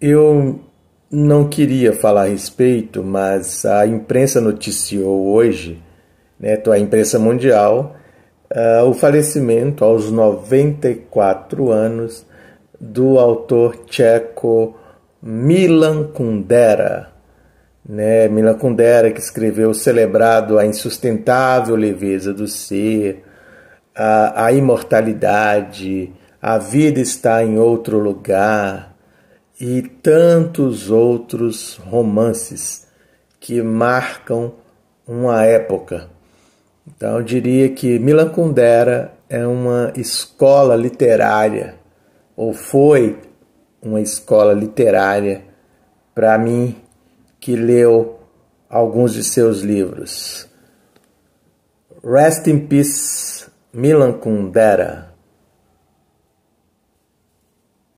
Eu não queria falar a respeito, mas a imprensa noticiou hoje, né, a imprensa mundial, uh, o falecimento aos 94 anos do autor tcheco Milan Kundera. Né? Milan Kundera, que escreveu celebrado A Insustentável Leveza do Ser, A, a Imortalidade, A Vida Está em Outro Lugar, e tantos outros romances que marcam uma época. Então eu diria que Milan Kundera é uma escola literária, ou foi uma escola literária para mim que leu alguns de seus livros. Rest in peace, Milan Kundera.